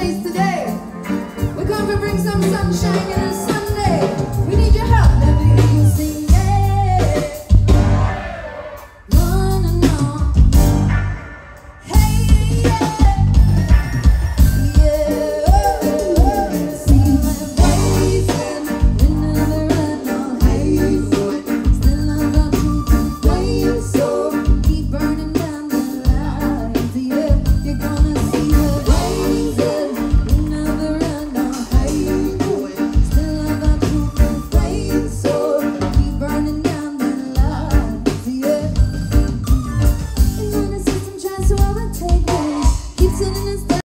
today. We're going to bring some sunshine